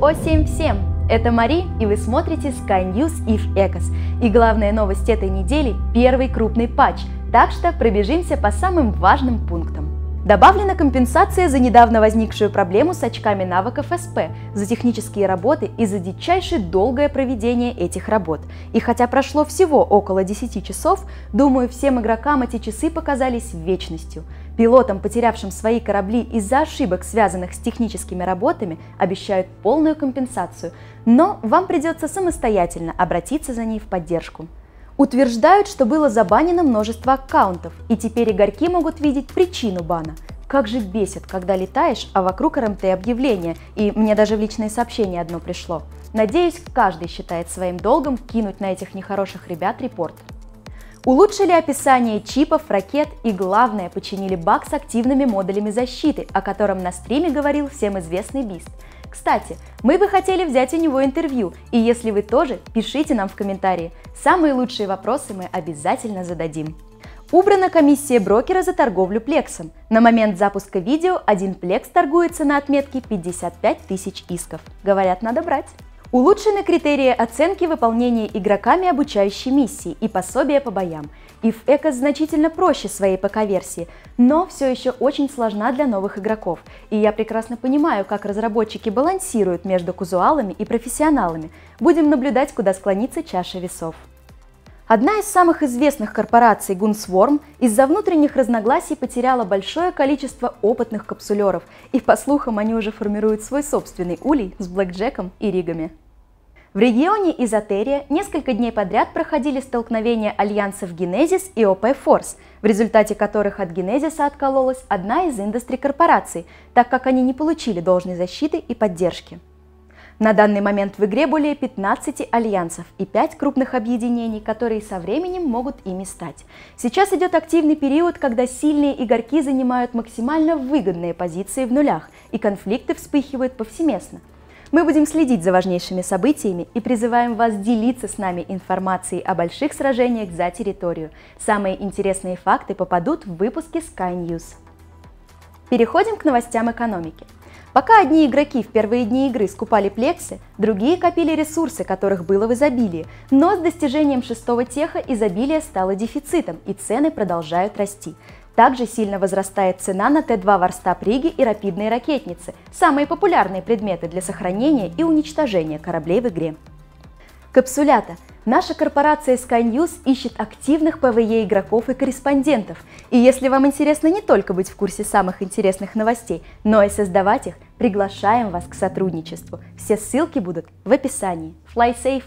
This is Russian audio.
Осень всем! Это Мари, и вы смотрите Sky News If Ecos. И главная новость этой недели – первый крупный патч, так что пробежимся по самым важным пунктам. Добавлена компенсация за недавно возникшую проблему с очками навыков СП, за технические работы и за дичайше долгое проведение этих работ. И хотя прошло всего около 10 часов, думаю, всем игрокам эти часы показались вечностью. Пилотам, потерявшим свои корабли из-за ошибок, связанных с техническими работами, обещают полную компенсацию, но вам придется самостоятельно обратиться за ней в поддержку. Утверждают, что было забанено множество аккаунтов, и теперь игорьки могут видеть причину бана. Как же бесит, когда летаешь, а вокруг РМТ объявления, и мне даже в личные сообщения одно пришло. Надеюсь, каждый считает своим долгом кинуть на этих нехороших ребят репорт. Улучшили описание чипов, ракет и, главное, починили баг с активными модулями защиты, о котором на стриме говорил всем известный Бист – кстати, мы бы хотели взять у него интервью, и если вы тоже, пишите нам в комментарии. Самые лучшие вопросы мы обязательно зададим. Убрана комиссия брокера за торговлю плексом. На момент запуска видео один плекс торгуется на отметке 55 тысяч исков. Говорят, надо брать. Улучшены критерии оценки выполнения игроками обучающей миссии и пособия по боям. И в Эко значительно проще своей ПК-версии, но все еще очень сложна для новых игроков. И я прекрасно понимаю, как разработчики балансируют между казуалами и профессионалами. Будем наблюдать, куда склонится чаша весов. Одна из самых известных корпораций Gunsworm из-за внутренних разногласий потеряла большое количество опытных капсулеров, и по слухам они уже формируют свой собственный улей с блэкджеком и ригами. В регионе Изотерия несколько дней подряд проходили столкновения альянсов Genesis и OP Force, в результате которых от Genesis откололась одна из индустрий корпораций, так как они не получили должной защиты и поддержки. На данный момент в игре более 15 альянсов и 5 крупных объединений, которые со временем могут ими стать. Сейчас идет активный период, когда сильные игроки занимают максимально выгодные позиции в нулях, и конфликты вспыхивают повсеместно. Мы будем следить за важнейшими событиями и призываем вас делиться с нами информацией о больших сражениях за территорию. Самые интересные факты попадут в выпуске Sky News. Переходим к новостям экономики. Пока одни игроки в первые дни игры скупали плексы, другие копили ресурсы, которых было в изобилии, но с достижением шестого теха изобилие стало дефицитом и цены продолжают расти. Также сильно возрастает цена на Т-2 Варстап Риги и рапидные ракетницы, самые популярные предметы для сохранения и уничтожения кораблей в игре. Капсулята – Наша корпорация Sky News ищет активных ПВЕ игроков и корреспондентов. И если вам интересно не только быть в курсе самых интересных новостей, но и создавать их, приглашаем вас к сотрудничеству. Все ссылки будут в описании. Fly safe!